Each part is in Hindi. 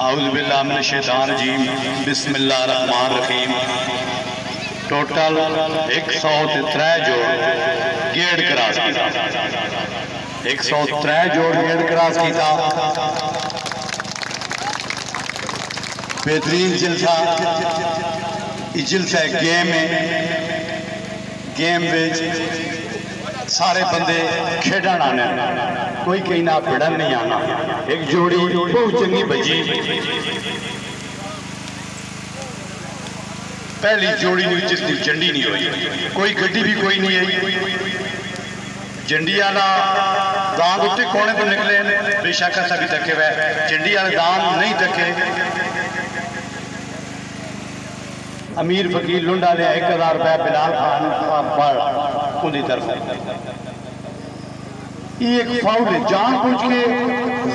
आउज़बिल्लाशैतान रजीम। बिस्मिल्लाहिर्रहमानिर्रहीम टोटल एक सौ त्रै जोड़ गेड़ क्रॉस एक सौ त्रै जोड़ गेड़ क्रॉस किया बेहतरीन जलसा। जलसा गेम है। गेम में सारे बंदे खेडन आने कोई कहीं ना भिड़न नहीं आना। एक जोड़ी, बहुत चंगी बजी पहली जोड़ी जिसकी झंडी नहीं हुई। कोई गड्डी भी कोई नहीं आई। झंडी वाला दांत उत्ते कोने तो निकले। बेशक असा भी तके वै। झंडी वाले दांत नहीं तके अमीर फकीर लुंडा ने एक हज़ार रुपया बिलाल खान पर उनकी तरफ़ ये एक फाउल है। जान बुझ के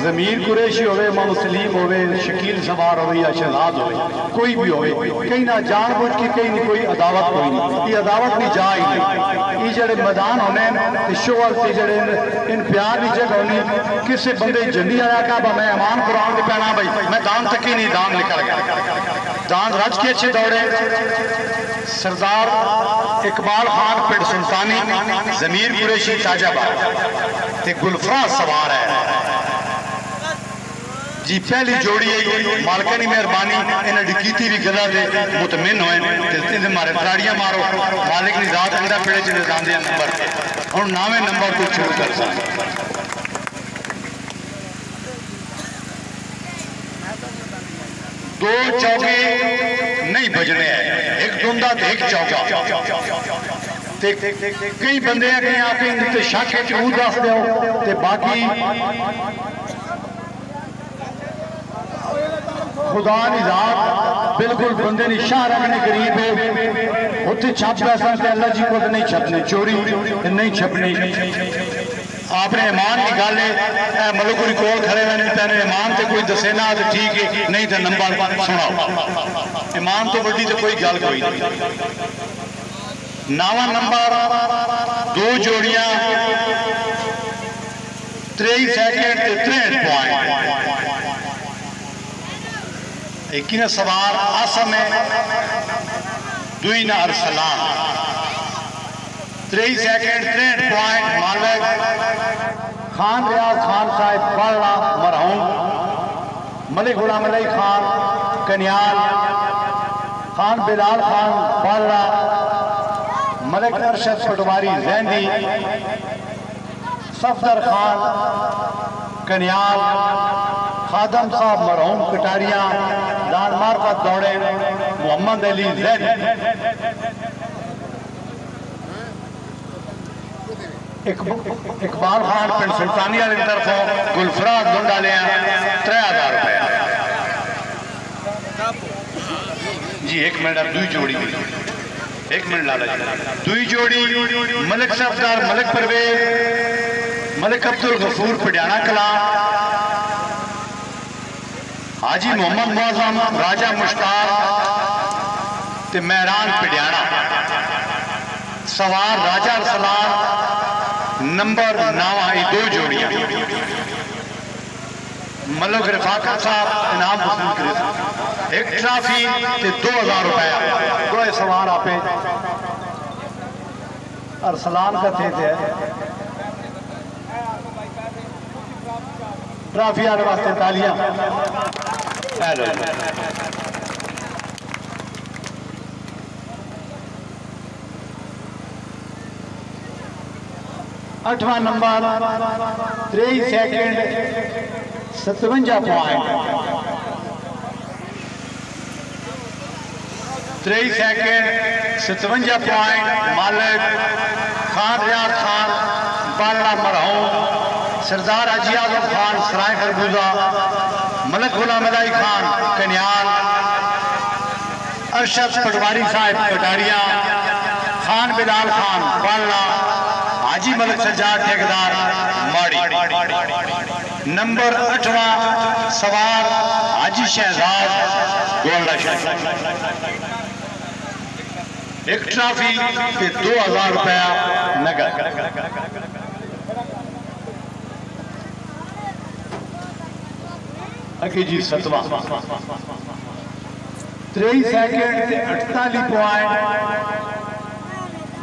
जमीर कुरेशी होवे मुस्लिम होवे, शकील सवार होवे या शहजाद होवे, कोई भी होवे, कहीं ना जान बुझ के कहीं कोई अदावत कोई नहीं। ये अदावत नहीं जा ही नहीं। ये जड़े मैदान होने शोहर ते जड़े इन प्यार की जगह होनी। किसी बंदे जंडी आया का मैं अमान कुरान के पैना भाई। मैं दान तक ही नहीं, दान निकल गया। दान रज के अच्छे दौड़े। सरदार इकबाल खान पिंड सुल्तानी, जमीर कुरेशी ताजाबाद गुलफरा सवार है। जी, पहली जोड़ी है मालका की मेहरबानी, इन्हें की भी दे मुतमिन होए मारे तराड़ियाँ मारो, मालिक ने रात अंडा पेड़े च निज़ाम नंबर हूँ नवे नंबर को शुरू कर सकते दो चौके नहीं बजने हैं, एक तो एक चौका। इनते शक है चू दस दो ते बाकी खुदा की बिल्कुल बंदे ने शाह रखने गरीब है उत्थे छप पैसा अल्लाह जी को नहीं छपने चोरी नहीं छपनी आपने ईमान की गल है मलुकुरी कोल खड़े हुए तेने ईमान से कोई दसे ना तो ठीक है, नहीं तो नंबर, सुनाओ। ईमान तो बड़ी तो कोई गल कोई नहीं। नावा नंबर, दो जोड़िया त्रेई सैकेंड त्रेहठ पॉइंट एक सवार है, दुई ना अरसलान त्रेई सेकंड त्रेहठ पॉइंट मालवे खान रियाज खान साहब बड़ा मरहूम। मलिक गुलाम अली खान कन्याल खान बिलाल खान बड़ा मलिक अरशद पटवारी जैनी सफदर खान, कन्याल, खादम साहब मरहूम कटारिया दान मार्फत दौड़े, मोहम्मद अली जैन इकबाल खान पिंड सुल्तानी वाली तरफों, गुलफराज लुंडा लिया त्रै हज़ार रुपया। जी, एक मिनट दुई जोड़ी। एक मिनट लाला जी। दुई जोड़ी, मलिक सफदार मलिक परवेज, मलिक अब्दुल गफूर पटियाना कला। हाजी मोहम्मद मुआजम, राजा मुश्ताक मेहरान पटियाना सवार राजा रसलान नंबर नावा दो जोड़ियाँ। मलोक रफाकत साहब इनाम वसूल करे एक ट्राफी ते दो हज़ार रुपया दो सवार आपे। अरसलान का थे थे ट्राफी आने वास्ते तालियाँ। हेलो। अठवा नंबर, त्रेई सैकेंड सतवंजा पॉइंट त्रेई सैकेंड सतवंजा पॉइंट मालिक खान, रियाज खान बालड़ा मरहूम, सरदार अजी आज़म खान, सराय खरबूजा, मलक गुलाम अलाई खान कन्याल अरशद पटवारी साहब, कटारिया, खान बिलाल खान बालड़ा हाजी मलिक सज्जाद ठेकेदार नंबर अठवा सवार हाजी शहजाद एक ट्रॉफी के दो हज़ार रुपया नगद। जी सतवा। त्रेई सेकंड अड़ताली पॉइंट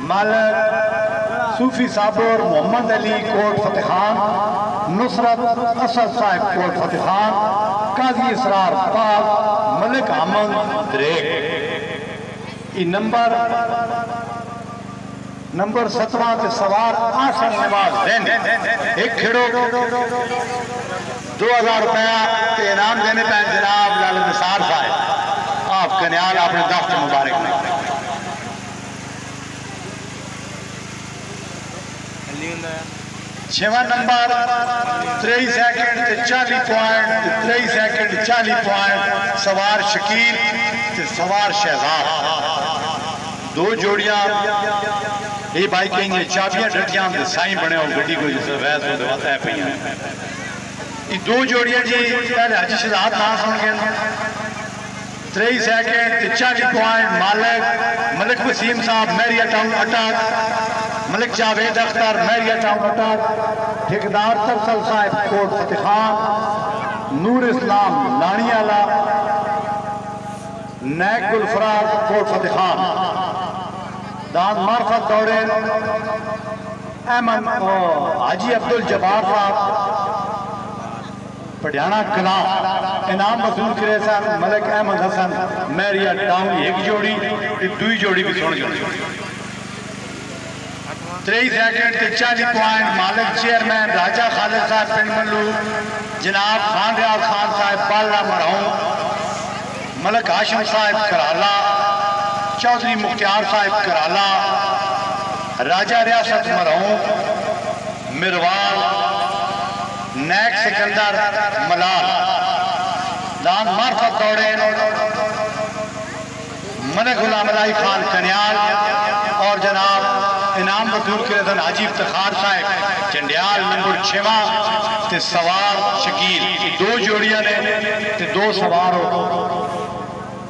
मालक सूफी साबोर मोहम्मद अली कोट फतेह खान, नुसरत असद साहब कोट फतेह खान, काजी इसरार पाक, मलिक अहमद द्रेक। ई नंबर नंबर सतवा ते सवार आसन नवाज़ दिन एक खेड़ो। दो हज़ार रुपया इनाम देने पे जनाब लाल निसार साहब। आप कन्याल अपने दफ्तर मुबारक में छवा नंबर, त्रेई सेकंड ते चाली पॉइंट त्रेई सेकंड चाली पॉइंट सवार शकील ते सवार शहजाद। दो जोड़ियाँ ये भाई कहेंगे चाबियाँ डटियाँ ते साई बने हो गड्डी को जिस वैस होते वक्त है पई ये दो जोड़ियाँ जी, पहले हज शहजाद ना सुन गए त्रेई सेकंड ते चाली पॉइंट मालिक, मलिक वसीम साहब मैरिया टाउन अटक। मलिक जावेद अख्तर, मैरिया टाउन ठेकेदार तरसल साहब, कोट फतेह खान नूर इस्लाम लाणीवाला नैक गुलफराज, कोट फतेह खान दान मार्फत दौड़े। अहमद हाजी अब्दुल जबार साहब। पटियाला कला इनाम वसूल करे सन मलिक अहमद हसन, मैरिया टाउन एक जोड़ी दुई जोड़ी भी सुन जोड़ी। त्रेई सेकंड चाली पॉइंट मालिक चेयरमैन राजा खालिद साहब पिंड मल्लू जनाब खान रियाज खान साहब बाला मरहूम, मलिक हाशिम साहब कराला, चौधरी मुख्तियार साहब कराला, राजा रियासत मरहूम, मिरवाल, नैक सिकंदर मलाल, दान मार्फत दौड़े मन गुलाम अलाई खान कन्याल इनाम वसूल के रतन हाजी इफ्तार साहब, चंडियाल नंबर छवा, ते सवार शकील। दो जोड़ियाँ ने, ते दो सवार हो।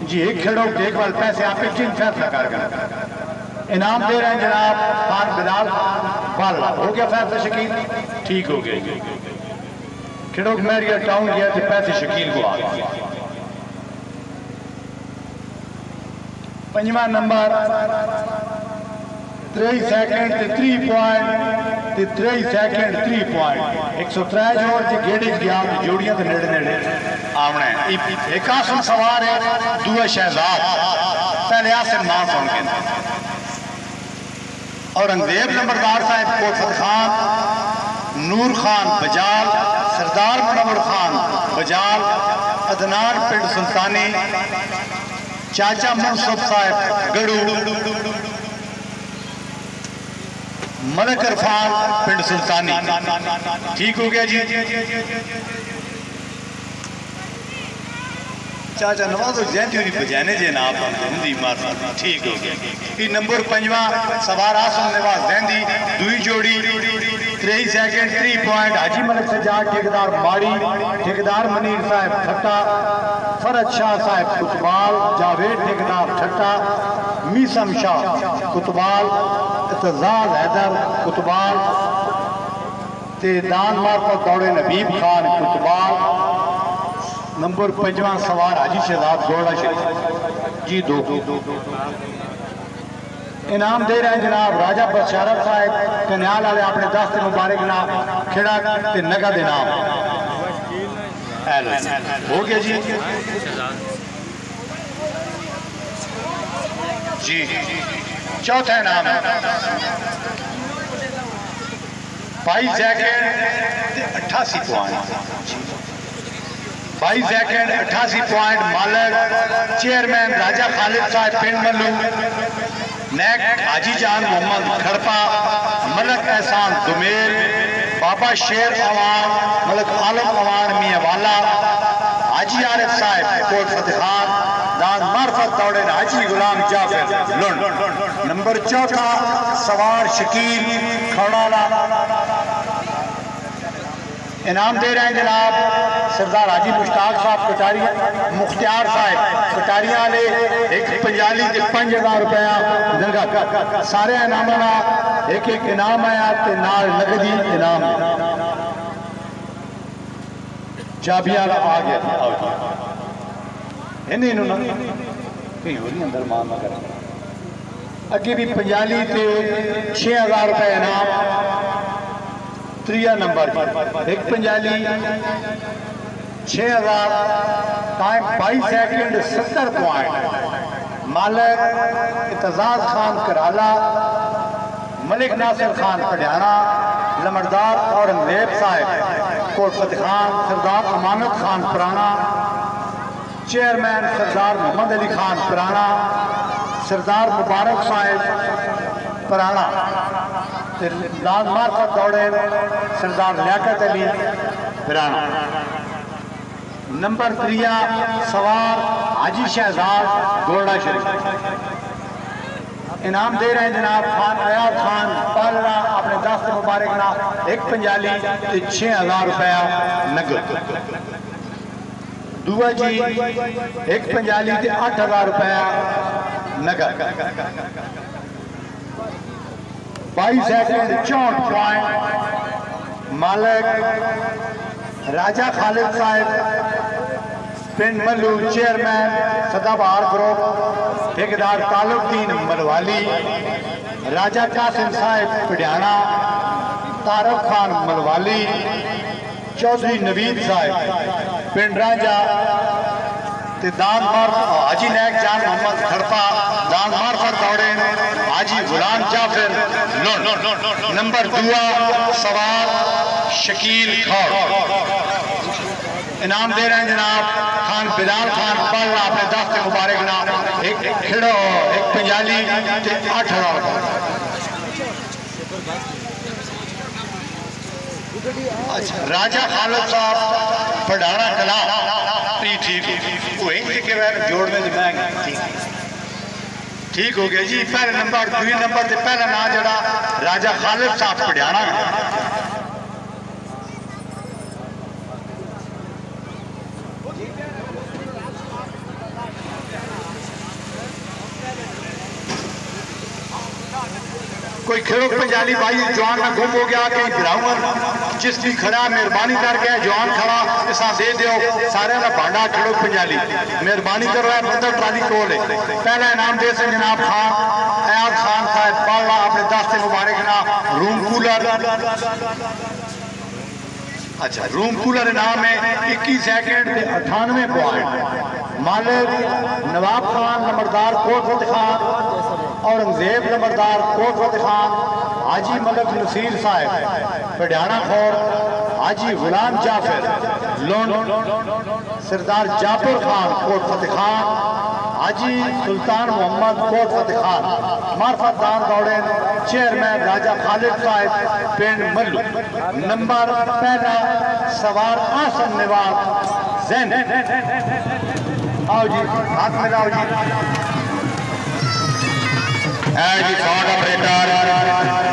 जी, एक खेड़ो देखभाल पैसे आप जिन फैसला कर इनाम दे रहे हैं जनाब खान बिलाल बाला, हो गया फैसला शकील? ठीक हो गया खिड़ोक मैरिया टाउन गया तो पैसे शकील को आ गए। पंजवा नंबर त्रेई सेकंड ते त्री पॉइंट ते त्रेई सेकंड त्री पॉइंट एक सौ त्रै जोड़ ते गेड़े गया जोड़ियाँ ते नेड़े नेड़े आवना एक आसन सवार है, दूआ शहजाद। पहले आसन ना सुन के औरंगज़ेब नंबरदार साहब कोफत खान, नूर खान बजाल, सरदार मनोवर खान बजाल, अदनान पिंड सुल्तानी, चाचा मनसुख साहब गड़ू। मलक इरफान पिंड सुल्तानी। ठीक हो गया जी? चाचा नवाजो जयंती बजाने जे ना हिंदी मार ठीक हो गया। ई नंबर पंजवा, सवार आसम नवाज़ जयंती, दुई जोड़ी त्रेई second three point Haji Malik Sajjad ठेकेदार माड़ी, ठेकेदार मनीर साहब ठट्टा फरज शाह साहब कुतबाल, जावेद ठेकेदार ठट्टा मीसम शाह कुतबाल इतजाज हैदर कुतबाल दान मार्फत दौड़े नबीब खान कुतबाल। नंबर पंजवा सवार हाजी शहजाद गौड़ा शरीफ जी दो। इनाम दे रहे हैं जनाब राजा बशारत साहब, कन्याल वाले अपने दस्त मुबारक नाम खिड़ा ते नगद इनाम हो गया जी। जी। चौथा इनाम। बाईस जैकेट, अट्ठासी पॉइंट बाईस सेकंड अट्ठासी पॉइंट मालक चेयरमैन राजा खालिद साहब, पिंड मल्लू। नैक हाजी जान मोहम्मद खड़पा, मलक एहसान दुमेल बाबा शेर अवान, मलक आलम अवान मियाँ वाला, हाजी आरिफ साहब कोट फतेह खान, दान मार्फत दौड़े हाजी गुलाम जाफ़र लुंड नंबर चौथा, सवार शकील खड़ा इनाम दे रहे हैं जनाब सरदार हाजी मुश्ताक साहब कटारिया, मुख्तियार साहब। कटारिया ने एक पंजाली के पाँच हज़ार रुपया लगा सारे इनाम का एक एक इनाम आया तो नाल नगदी इनाम। चाबिया आ गया। इन्हें इन्होंने कहीं हो रही अंदर मान ना करेंगे अगे भी पंजाली से छः हज़ार रुपए इनाम त्रिया नंबर एक पंजाली छः हज़ार टाइम बाईस सेकेंड सत्तर पॉइंट मालक इतजाज खान कराला मलिक नासिर खान पटियाना लमरदार और नेब साहेब कोटफत खान सरदार अमानत खान पुराना चेयरमैन सरदार मोहम्मद अली खान पुराना सरदार मुबारक साहब पुराना लाल मार्फत दौड़े सरदार लियाकत अली पुराना नंबर त्रिया, सवार हाजी शहजाद गोरडा शरीफ। इनाम दे रहे हैं जनाब खान अयाब खान पालरा अपने दस्त मुबारक ना, एक पंजाली छः हज़ार रुपया नगद। दुआ जी, एक पंजाली अठ हज़ार रुपया नगद बाईस सेकंड चौंठ पॉइंट मालिक राजा खालिद साहब, पिंड मल्लू चेयरमैन सदाबहार ग्रुप, ठेकेदार तालुद्दीन मलवाली, राजा कासिम साहब पटियाला तारक खान मलवाली, चौधरी नवीद साहब, पिंड राजा दान मार हाजी नायक जान मोहम्मद खड़पा, दान मार पर दौड़े। हाजी गुलाम जाफिर नंबर दुआ सवार शकील खौर। इनाम दे रहे हैं जनाब खान बिलाल खान पढ़ अपने दस्त मुबारक नाम। एक खिड़ो, एक पंजाली अठ राजा खालिद साहब पढ़ाना कला ठीक ठीक के मैं जोड़ने में ਠੀਕ ठीक हो गया जी। पहले नंबर दूसरे नंबर से पहला नाम जड़ा राजा खालिद कोई खेड़ो पंजाली भाई जवान ना गुम हो गया, कहीं जिस भी खड़ा मेहरबानी करके जवान खड़ा, इसा दे दियो, सारे का भांडा खेड़ो पंजाली मेहरबानी करो है बंदर ट्राली कोल है। पहला इनाम दे से जनाब खान अयाब खान साहब पाला अपने दस्ते मुबारक ना, रूम कूलर। अच्छा रूम कूलर इनाम है, इक्कीस सेकंड अठानवे पॉइंट मालिक नवाब खान, नंबरदार कोट खान। औरंगज़ेब नंबरदार कोट फतेह खान, हाजी मलक नसीर साहब पटियाला खोर, हाजी गुलाम जाफ़र लोन सरदार जाफ़र खान कोट फतेह खान, हाजी सुल्तान मोहम्मद कोट फतेह खान, मार्फत दान दौड़े चेयरमैन राजा खालिद साहब पिंड मल्लू। नंबर पहला, सवार आसन निवास, जैन। आओ जी, हाथ मिलाओ जी। का बेटा